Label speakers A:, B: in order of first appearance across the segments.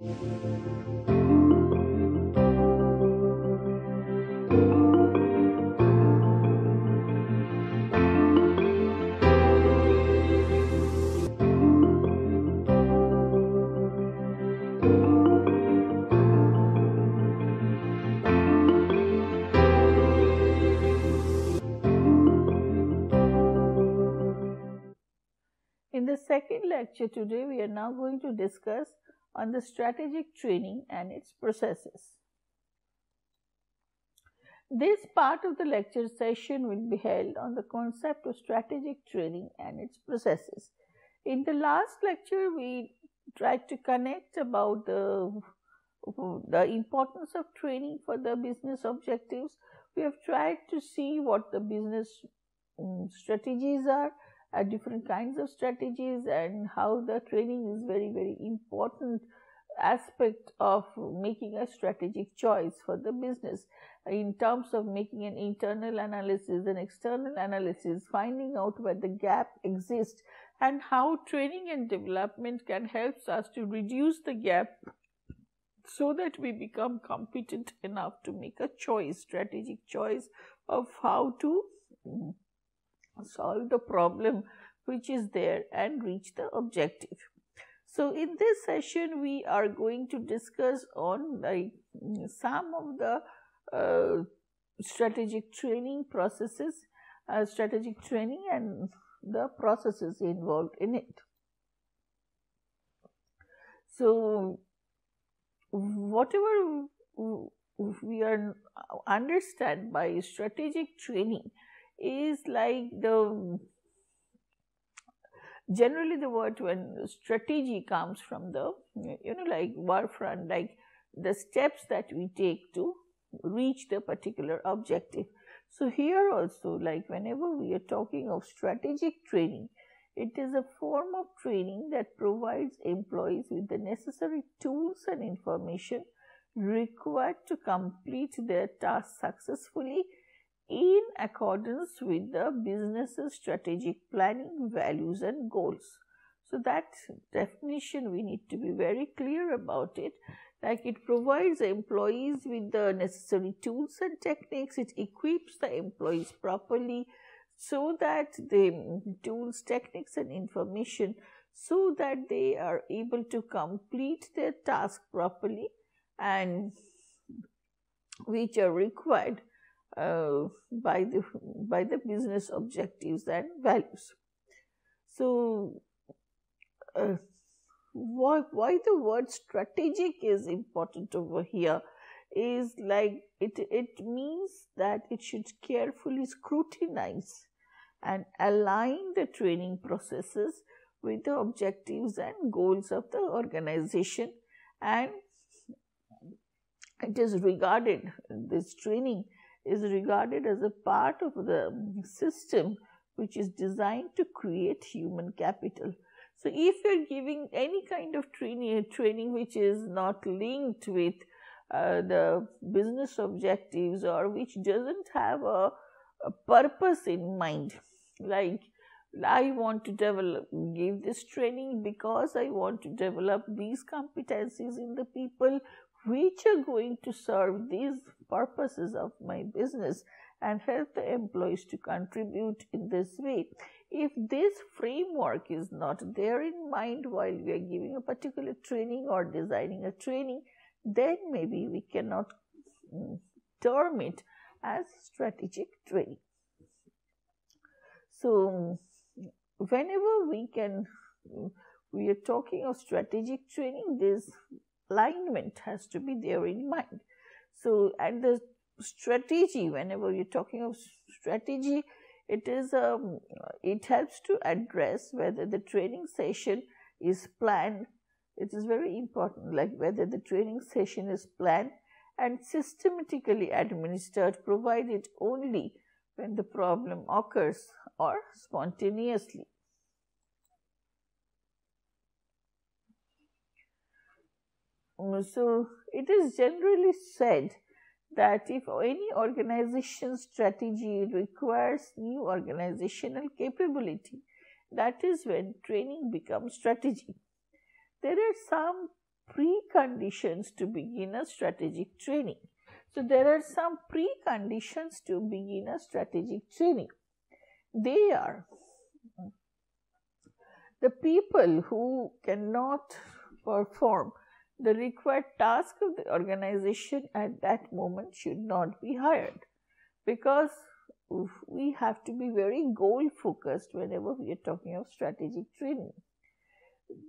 A: In the second lecture today, we are now going to discuss on the strategic training and its processes. This part of the lecture session will be held on the concept of strategic training and its processes. In the last lecture, we tried to connect about the, the importance of training for the business objectives. We have tried to see what the business um, strategies are uh, different kinds of strategies and how the training is very very important aspect of making a strategic choice for the business. In terms of making an internal analysis and external analysis finding out where the gap exists and how training and development can help us to reduce the gap so that we become competent enough to make a choice strategic choice of how to solve the problem which is there and reach the objective. So, in this session we are going to discuss on like some of the uh, strategic training processes, uh, strategic training and the processes involved in it. So, whatever we are understand by strategic training is like the generally the word when strategy comes from the you know like war front like the steps that we take to reach the particular objective. So here also like whenever we are talking of strategic training it is a form of training that provides employees with the necessary tools and information required to complete their task successfully in accordance with the business's strategic planning, values and goals. So that definition we need to be very clear about it. Like it provides employees with the necessary tools and techniques, it equips the employees properly so that the tools, techniques and information so that they are able to complete their task properly and which are required uh, by the by the business objectives and values. So, uh, why why the word strategic is important over here is like it it means that it should carefully scrutinize and align the training processes with the objectives and goals of the organization and it is regarded this training is regarded as a part of the system which is designed to create human capital. So, if you are giving any kind of training, training which is not linked with uh, the business objectives or which does not have a, a, purpose in mind, like I want to develop, give this training because I want to develop these competencies in the people which are going to serve these purposes of my business and help the employees to contribute in this way. If this framework is not there in mind while we are giving a particular training or designing a training, then maybe we cannot mm, term it as strategic training. So, whenever we can, we are talking of strategic training, this alignment has to be there in mind. So, and the strategy, whenever you're talking of strategy, it is um, it helps to address whether the training session is planned. It is very important, like whether the training session is planned and systematically administered, provided only when the problem occurs or spontaneously. Mm, so, it is generally said that if any organization strategy requires new organizational capability, that is when training becomes strategy. There are some preconditions to begin a strategic training. So, there are some preconditions to begin a strategic training. They are the people who cannot perform the required task of the organization at that moment should not be hired because we have to be very goal focused whenever we are talking of strategic training.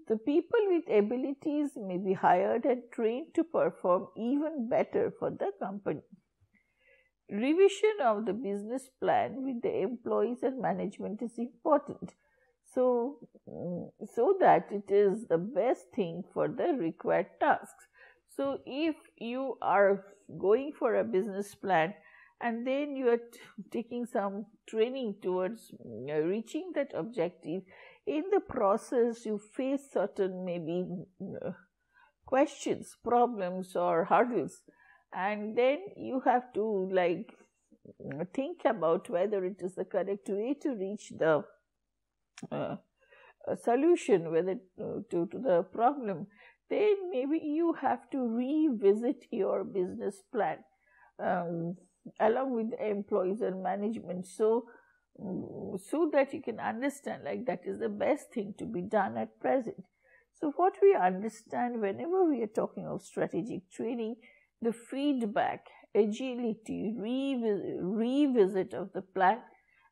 A: The people with abilities may be hired and trained to perform even better for the company. Revision of the business plan with the employees and management is important. So, mm, so that it is the best thing for the required tasks. So, if you are going for a business plan and then you are taking some training towards mm, uh, reaching that objective, in the process you face certain maybe mm, uh, questions problems or hurdles and then you have to like think about whether it is the correct way to reach the uh, solution whether uh, to, to the problem then maybe you have to revisit your business plan um, along with employees and management so so that you can understand like that is the best thing to be done at present. So, what we understand whenever we are talking of strategic training, the feedback, agility, revisit of the plan,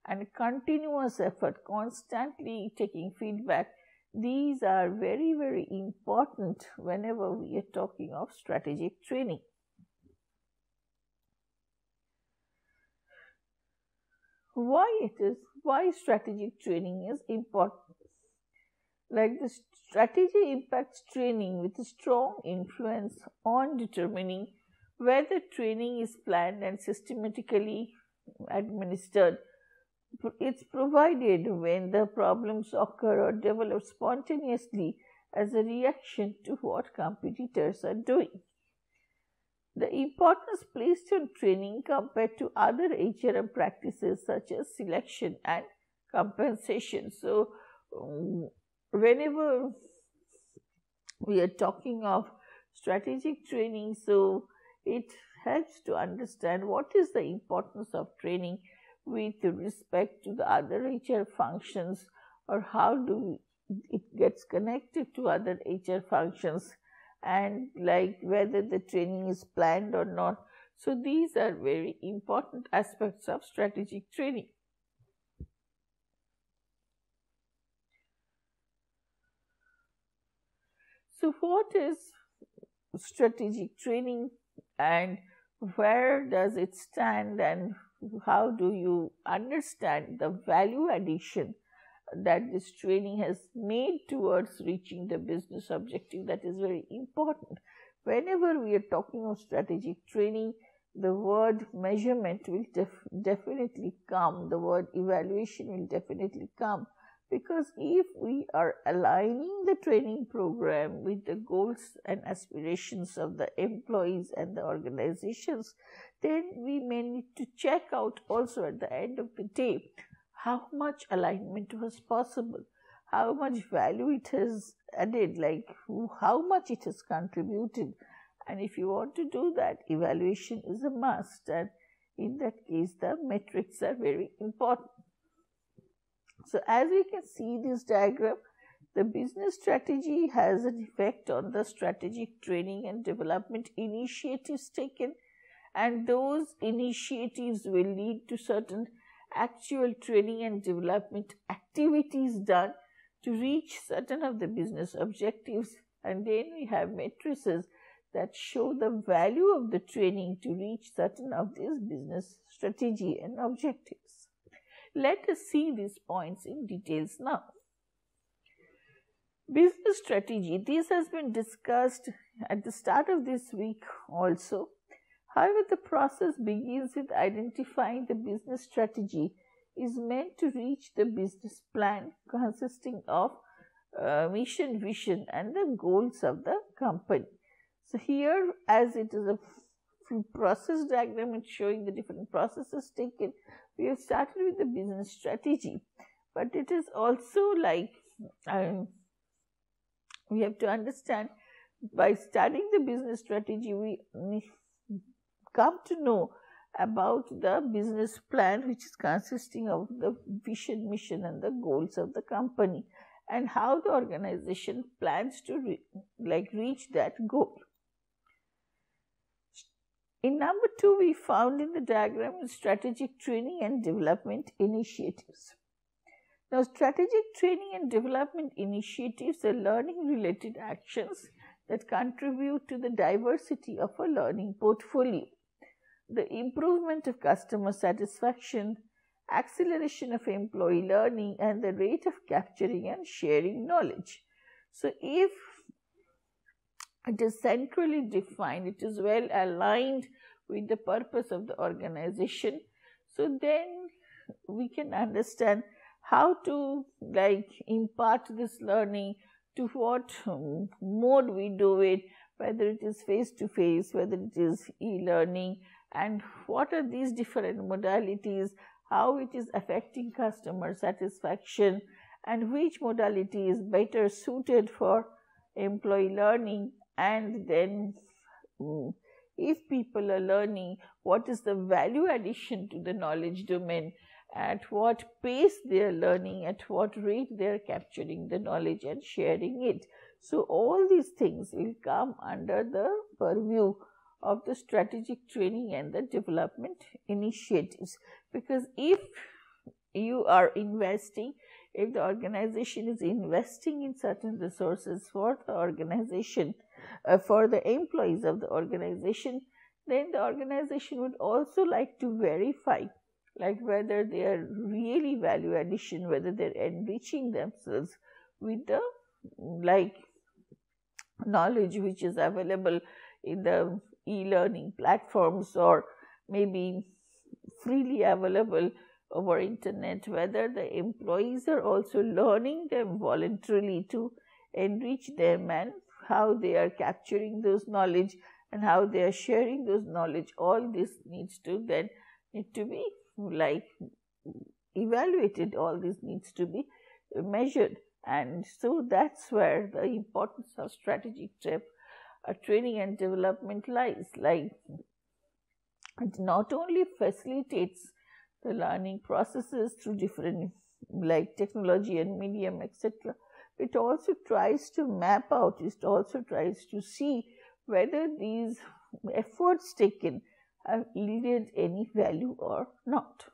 A: and continuous effort, constantly taking feedback, these are very, very important whenever we are talking of strategic training. why it is why strategic training is important? Like the strategy impacts training with a strong influence on determining whether training is planned and systematically administered it's provided when the problems occur or develop spontaneously as a reaction to what competitors are doing the importance placed on training compared to other HRM practices such as selection and compensation. So, um, whenever we are talking of strategic training, so it helps to understand what is the importance of training with respect to the other HR functions or how do it gets connected to other HR functions and like whether the training is planned or not. So, these are very important aspects of strategic training. So, what is strategic training and where does it stand and how do you understand the value addition that this training has made towards reaching the business objective that is very important. Whenever we are talking of strategic training, the word measurement will def- definitely come, the word evaluation will definitely come. Because if we are aligning the training program with the goals and aspirations of the employees and the organizations, then we may need to check out also at the end of the day how much alignment was possible, how much value it has added, like how much it has contributed. And if you want to do that, evaluation is a must. And in that case, the metrics are very important. So, as we can see this diagram, the business strategy has an effect on the strategic training and development initiatives taken, and those initiatives will lead to certain actual training and development activities done to reach certain of the business objectives and then we have matrices that show the value of the training to reach certain of these business strategy and objectives. Let us see these points in details now. Business strategy, this has been discussed at the start of this week also However, the process begins with identifying the business strategy is meant to reach the business plan consisting of uh, mission, vision, and the goals of the company. So, here, as it is a process diagram, it's showing the different processes taken. We have started with the business strategy, but it is also like uh, we have to understand by studying the business strategy, we come to know about the business plan, which is consisting of the vision, mission, and the goals of the company, and how the organization plans to re- like reach that goal. In number two, we found in the diagram strategic training and development initiatives. Now, strategic training and development initiatives are learning related actions that contribute to the diversity of a learning portfolio, the improvement of customer satisfaction, acceleration of employee learning, and the rate of capturing and sharing knowledge. So, if it is centrally defined, it is well aligned with the purpose of the organization, so then we can understand how to like impart this learning to what mode we do it, whether it is face to face, whether it is e learning, and what are these different modalities, how it is affecting customer satisfaction, and which modality is better suited for employee learning, and then mm, if people are learning, what is the value addition to the knowledge domain at what pace they are learning, at what rate they are capturing the knowledge and sharing it. So, all these things will come under the purview of the strategic training and the development initiatives. Because if you are investing, if the organization is investing in certain resources for the organization, uh, for the employees of the organization, then the organization would also like to verify like whether they are really value addition, whether they're enriching themselves with the like knowledge which is available in the e-learning platforms or maybe freely available over internet whether the employees are also learning them voluntarily to enrich them and how they are capturing those knowledge and how they are sharing those knowledge. All this needs to then need to be like evaluated. All this needs to be measured. And so that's where the importance of strategic trip, uh, training and development lies. Like it not only facilitates the learning processes through different like technology and medium etc it also tries to map out it also tries to see whether these efforts taken have yielded any value or not.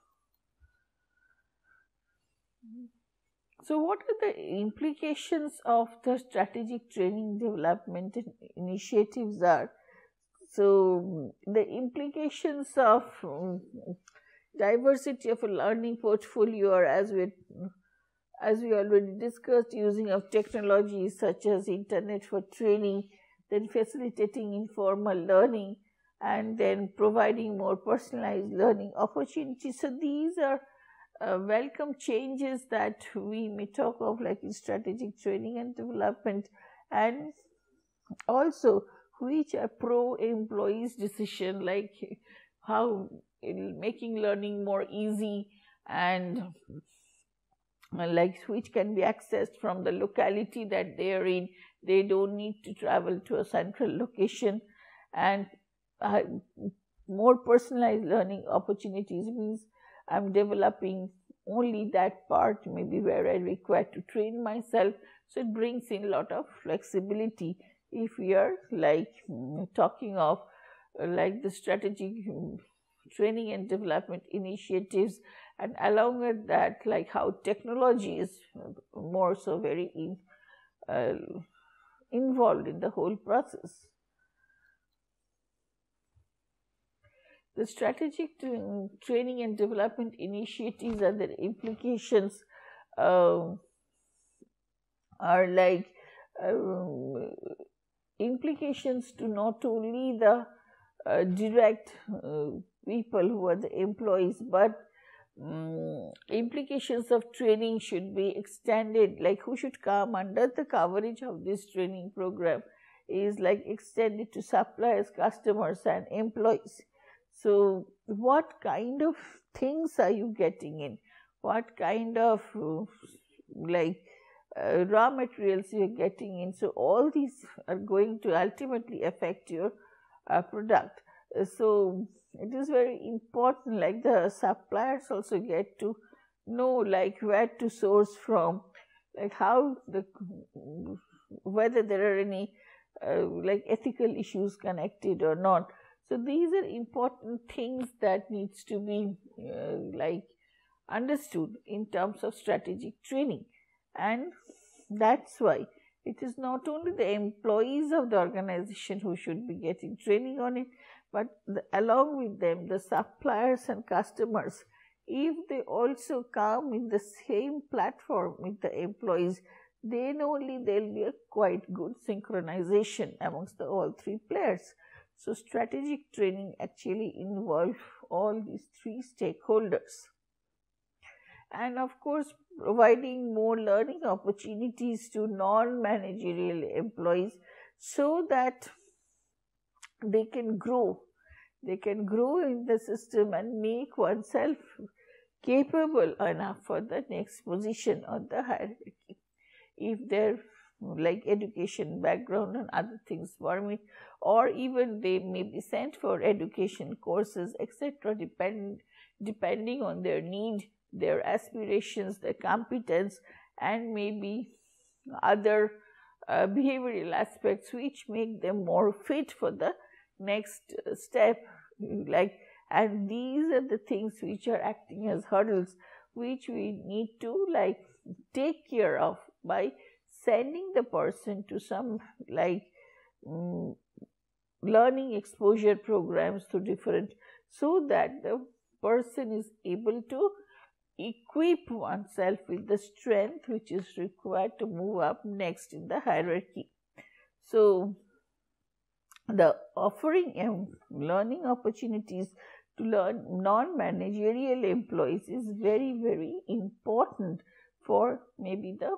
A: So, what are the implications of the strategic training development initiatives are? So, the implications of um, diversity of a learning portfolio are as we as we already discussed using of technologies such as internet for training then facilitating informal learning and then providing more personalized learning opportunities. So, these are uh, welcome changes that we may talk of like in strategic training and development and also which are pro employees decision like how making learning more easy and uh, like which can be accessed from the locality that they are in. They don't need to travel to a central location. And uh, more personalized learning opportunities means I'm developing only that part maybe where I require to train myself. So it brings in a lot of flexibility. If we are like mm, talking of uh, like the strategic mm, training and development initiatives and along with that like how technology is more so very in, uh, involved in the whole process. The strategic training and development initiatives and their implications uh, are like uh, implications to not only the uh, direct uh, people who are the employees, but um, implications of training should be extended, like who should come under the coverage of this training program is like extended to suppliers, customers, and employees. So, what kind of things are you getting in? What kind of like uh, raw materials you're getting in. So, all these are going to ultimately affect your uh, product. So, it is very important, like the suppliers also get to know, like where to source from, like how the whether there are any uh, like ethical issues connected or not. So, these are important things that needs to be uh, like understood in terms of strategic training and that's why it is not only the employees of the organization who should be getting training on it, but the, along with them, the suppliers and customers, if they also come in the same platform with the employees, then only there will be a quite good synchronization amongst the all three players. So, strategic training actually involves all these three stakeholders and of course providing more learning opportunities to non-managerial employees so that they can grow. They can grow in the system and make oneself capable enough for the next position on the hierarchy. If their like education background and other things me, or even they may be sent for education courses etc depend depending on their need their aspirations, their competence, and maybe other uh, behavioral aspects which make them more fit for the next step. Like, and these are the things which are acting as hurdles, which we need to like take care of by sending the person to some like um, learning exposure programs to different so that the person is able to equip oneself with the strength which is required to move up next in the hierarchy. So, the offering and learning opportunities to learn non managerial employees is very, very important for maybe the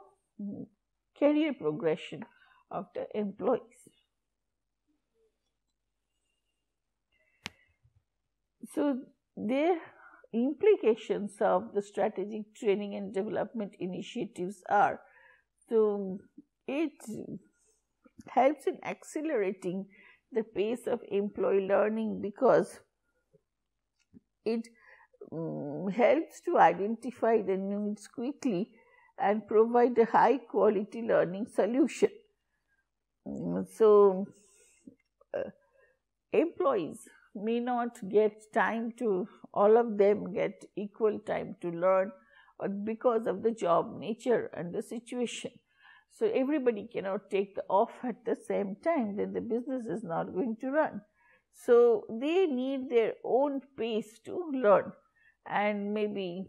A: career progression of the employees. So, there implications of the strategic training and development initiatives are. So, it helps in accelerating the pace of employee learning because it um, helps to identify the needs quickly and provide a high quality learning solution. Mm, so, uh, employees may not get time to all of them get equal time to learn because of the job nature and the situation. So everybody cannot take the off at the same time, then the business is not going to run. So they need their own pace to learn and maybe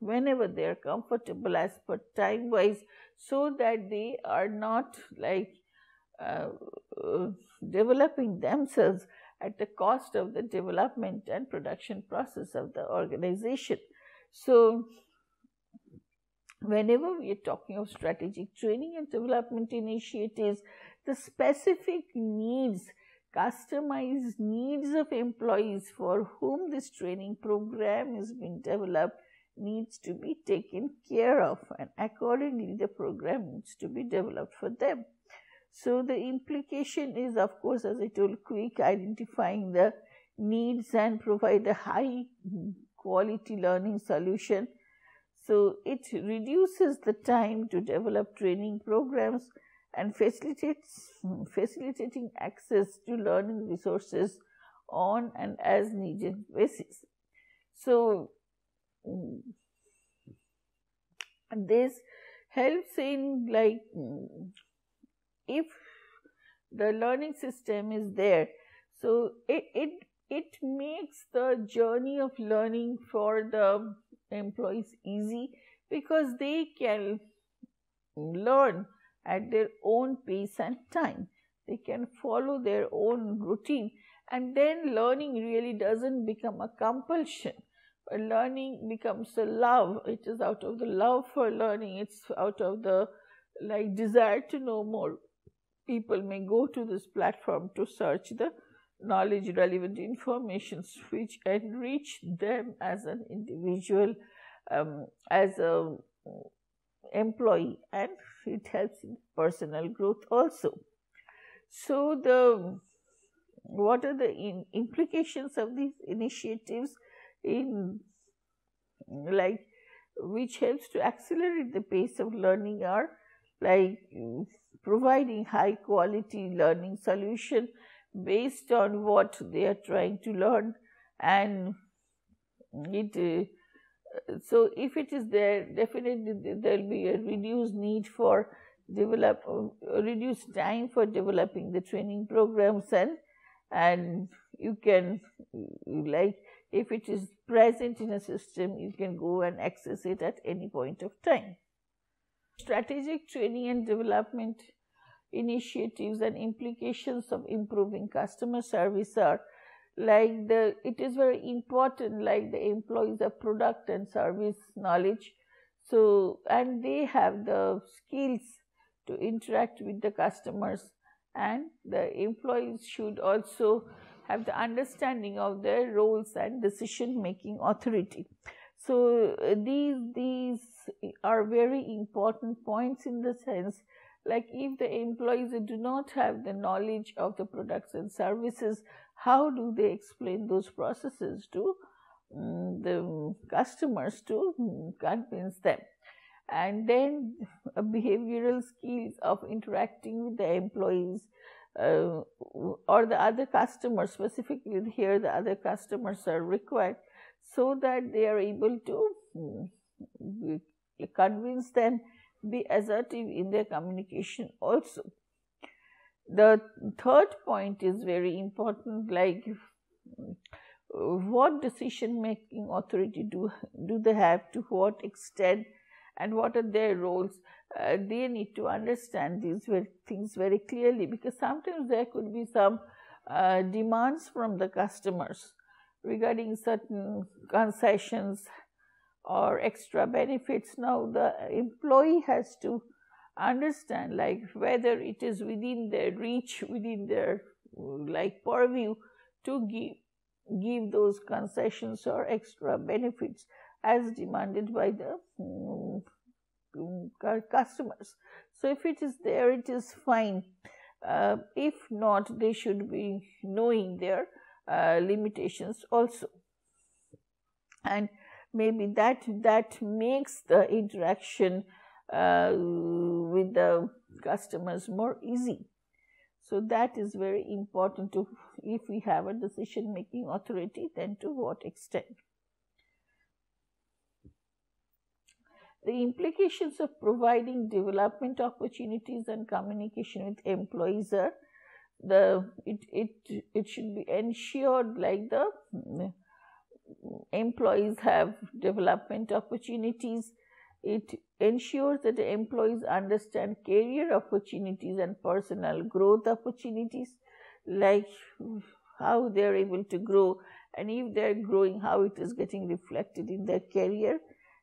A: whenever they are comfortable as per time wise so that they are not like uh, developing themselves at the cost of the development and production process of the organization. So, whenever we are talking of strategic training and development initiatives, the specific needs, customized needs of employees for whom this training program is being developed needs to be taken care of and accordingly the program needs to be developed for them. So the implication is, of course, as I told, quick identifying the needs and provide a high quality learning solution. So it reduces the time to develop training programs and facilitates facilitating access to learning resources on and as needed basis. So mm, this helps in like mm, if the learning system is there so it it it makes the journey of learning for the employees easy because they can learn at their own pace and time. They can follow their own routine. And then learning really doesn't become a compulsion. But learning becomes a love. It is out of the love for learning. It's out of the like desire to know more. People may go to this platform to search the knowledge relevant informations which enrich them as an individual um, as a employee and it helps in personal growth also. So the what are the in, implications of these initiatives in like which helps to accelerate the pace of learning are like providing high quality learning solution based on what they are trying to learn. And it uh, so if it is there definitely there will be a reduced need for develop uh, reduced time for developing the training programs. And and you can like if it is present in a system you can go and access it at any point of time. Strategic training and development initiatives and implications of improving customer service are like the it is very important like the employees have product and service knowledge. So and they have the skills to interact with the customers. And the employees should also have the understanding of their roles and decision making authority. So these these are very important points in the sense like if the employees do not have the knowledge of the products and services how do they explain those processes to um, the customers to um, convince them? And then uh, behavioral skills of interacting with the employees uh, or the other customers specifically here the other customers are required so that they are able to um, convince them be assertive in their communication also. The third point is very important like what decision making authority do do they have to what extent and what are their roles? Uh, they need to understand these very things very clearly because sometimes there could be some uh, demands from the customers regarding certain concessions or extra benefits. Now the employee has to understand like whether it is within their reach within their like purview to give give those concessions or extra benefits as demanded by the um, customers. So if it is there it is fine. Uh, if not they should be knowing their uh, limitations also. And maybe that that makes the interaction uh, with the customers more easy. So that is very important to if we have a decision making authority, then to what extent. The implications of providing development opportunities and communication with employees are the it it it should be ensured like the employees have development opportunities it ensures that the employees understand career opportunities and personal growth opportunities, like how they are able to grow and if they are growing, how it is getting reflected in their career.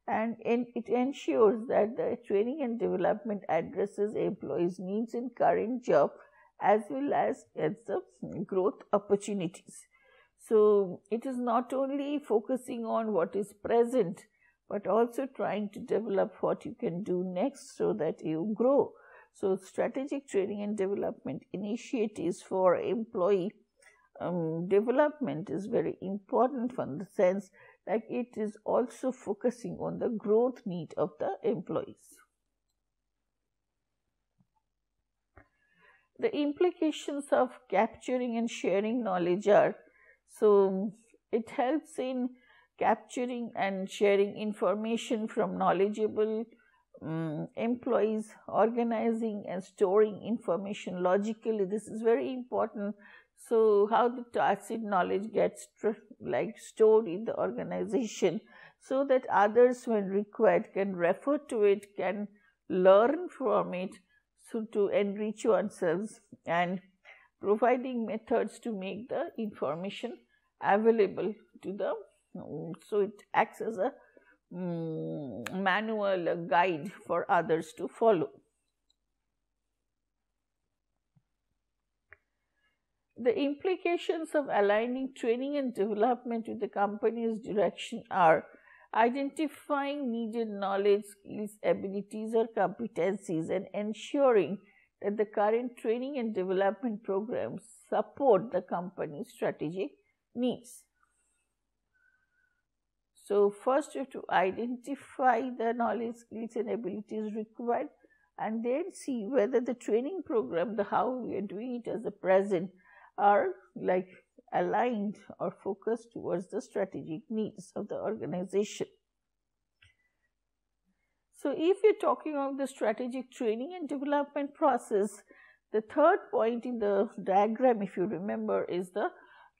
A: And it ensures that the training and development addresses employees' needs in current job as well as, as the growth opportunities. So, it is not only focusing on what is present, but also trying to develop what you can do next so that you grow. So, strategic training and development initiatives for employee um, development is very important from the sense that it is also focusing on the growth need of the employees. The implications of capturing and sharing knowledge are so it helps in capturing and sharing information from knowledgeable um, employees, organizing and storing information logically. This is very important. So, how the tacit knowledge gets like stored in the organization, so that others, when required, can refer to it, can learn from it, so to enrich oneself and providing methods to make the information available to the so it acts as a um, manual a guide for others to follow. The implications of aligning training and development with the company's direction are identifying needed knowledge, skills, abilities, or competencies, and ensuring that the current training and development programs support the company's strategic needs. So, first you have to identify the knowledge, skills, and abilities required, and then see whether the training program, the how we are doing it as a present, are like aligned or focused towards the strategic needs of the organization. So, if you're talking of the strategic training and development process, the third point in the diagram, if you remember, is the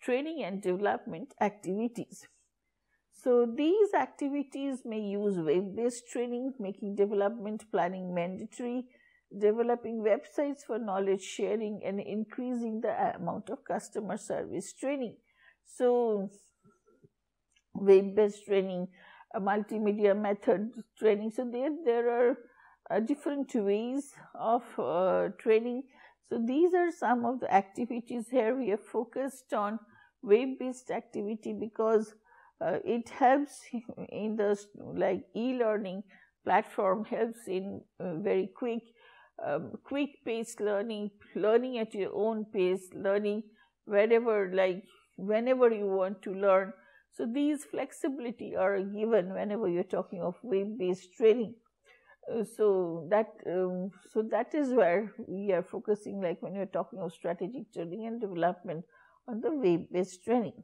A: training and development activities. So, these activities may use web based training, making development planning mandatory, developing websites for knowledge sharing, and increasing the amount of customer service training. So, web based training, multimedia method training. So, there, there are uh, different ways of uh, training. So, these are some of the activities here we have focused on web based activity because uh, it helps in the like e-learning platform helps in uh, very quick um, quick paced learning learning at your own pace learning wherever like whenever you want to learn. So these flexibility are given whenever you're talking of web based training. Uh, so that um, so that is where we are focusing like when you're talking of strategic training and development on the web based training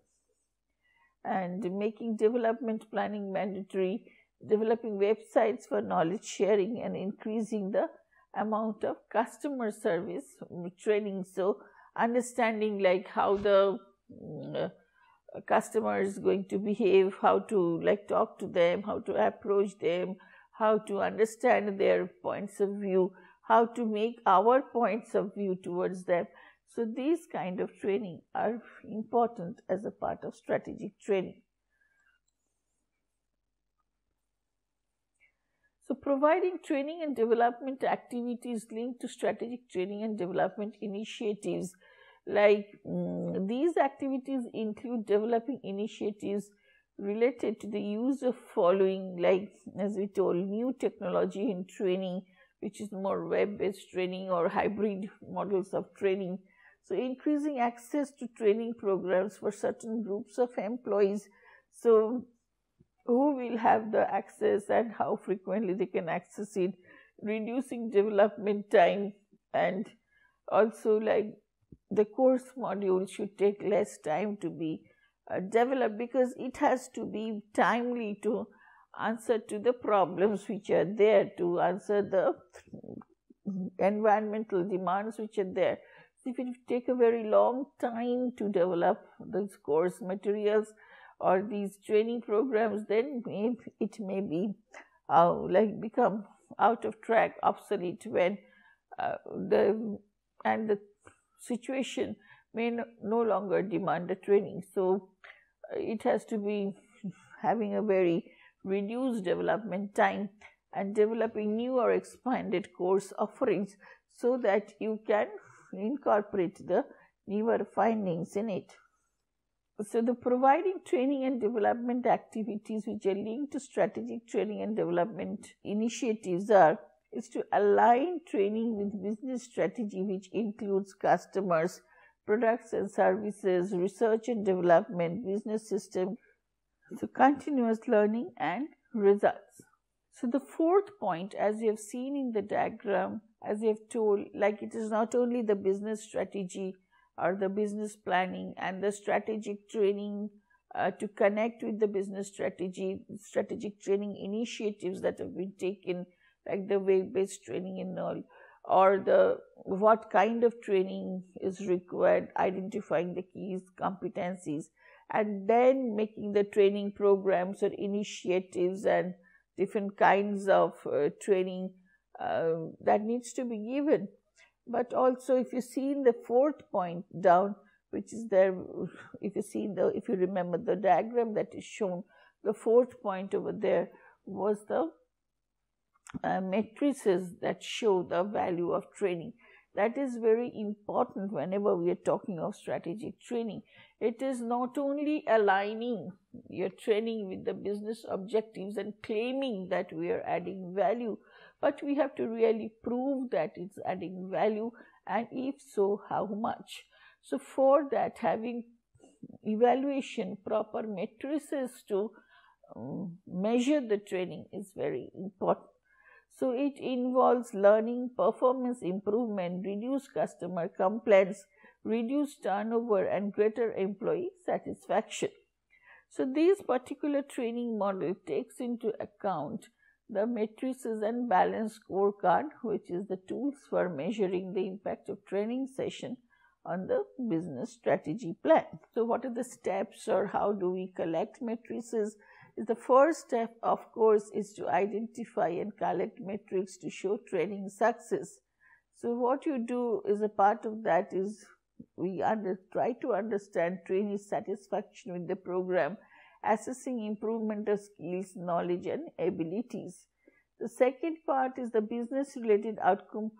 A: and making development planning mandatory, developing websites for knowledge sharing, and increasing the amount of customer service training. So, understanding like how the uh, customer is going to behave, how to like talk to them, how to approach them, how to understand their points of view, how to make our points of view towards them. So, these kind of training are important as a part of strategic training. So, providing training and development activities linked to strategic training and development initiatives like um, these activities include developing initiatives related to the use of following like as we told new technology in training which is more web based training or hybrid models of training so, increasing access to training programs for certain groups of employees. So, who will have the access and how frequently they can access it, reducing development time, and also like the course module should take less time to be uh, developed because it has to be timely to answer to the problems which are there, to answer the environmental demands which are there if it take a very long time to develop these course materials or these training programs, then it may be uh, like become out of track, obsolete when uh, the and the situation may no longer demand the training. So uh, it has to be having a very reduced development time and developing new or expanded course offerings so that you can incorporate the newer findings in it. So, the providing training and development activities which are linked to strategic training and development initiatives are is to align training with business strategy which includes customers, products and services, research and development, business system, so continuous learning and results. So, the fourth point as you have seen in the diagram as you've told, like it is not only the business strategy or the business planning and the strategic training uh, to connect with the business strategy, strategic training initiatives that have been taken, like the web-based training and all, or the what kind of training is required, identifying the keys, competencies, and then making the training programs or initiatives and different kinds of uh, training uh, that needs to be given. But also, if you see in the fourth point down, which is there, if you see the, if you remember the diagram that is shown, the fourth point over there was the uh, matrices that show the value of training. That is very important whenever we are talking of strategic training. It is not only aligning your training with the business objectives and claiming that we are adding value, but we have to really prove that it's adding value and if so, how much. So, for that, having evaluation, proper matrices to um, measure the training is very important. So, it involves learning, performance improvement, reduced customer complaints, reduced turnover and greater employee satisfaction. So, this particular training model takes into account the matrices and balance scorecard which is the tools for measuring the impact of training session on the business strategy plan. So, what are the steps or how do we collect matrices? The first step of course is to identify and collect metrics to show training success. So, what you do is a part of that is we under, try to understand trainee satisfaction with the program, assessing improvement of skills, knowledge and abilities. The second part is the business related outcome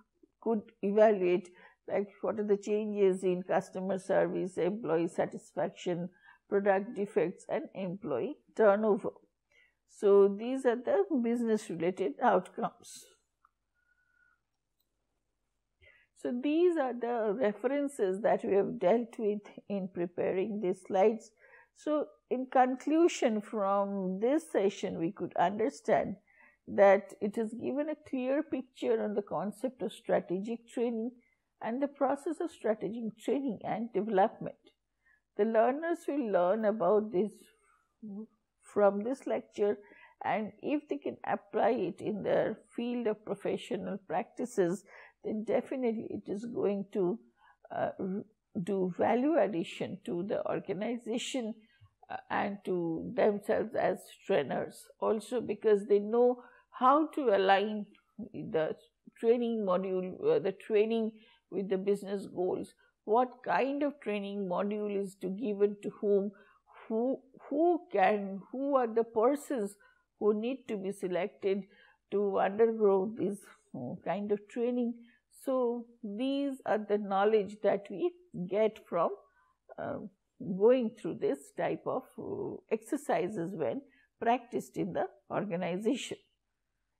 A: could evaluate like what are the changes in customer service, employee satisfaction, product defects and employee turnover. So, these are the business related outcomes. So, these are the references that we have dealt with in preparing these slides. So, in conclusion from this session, we could understand that it has given a clear picture on the concept of strategic training and the process of strategic training and development. The learners will learn about this from this lecture and if they can apply it in their field of professional practices, then definitely it is going to uh, do value addition to the organization uh, and to themselves as trainers also because they know how to align the training module, uh, the training with the business goals. What kind of training module is to given to whom? Who who can? Who are the persons who need to be selected to undergo this uh, kind of training? So these are the knowledge that we get from uh, going through this type of uh, exercises when practiced in the organization.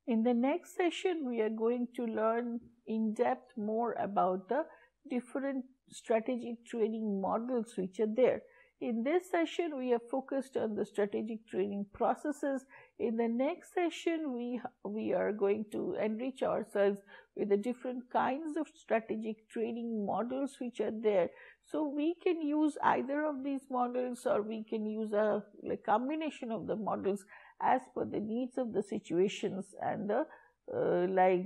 A: In the next session, we are going to learn in depth more about the different strategic training models which are there. In this session, we have focused on the strategic training processes. In the next session, we, we are going to enrich ourselves with the different kinds of strategic training models which are there. So, we can use either of these models or we can use a, a combination of the models as per the needs of the situations and the uh, like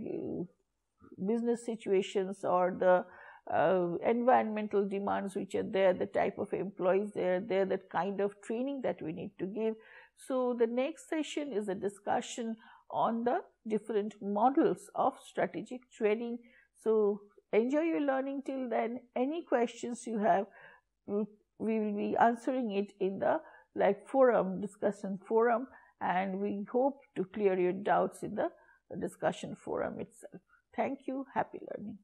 A: business situations or the uh, environmental demands which are there, the type of employees there, there, the kind of training that we need to give. So, the next session is a discussion on the different models of strategic training. So, enjoy your learning till then. Any questions you have, we will be answering it in the like forum, discussion forum and we hope to clear your doubts in the discussion forum itself. Thank you. Happy learning.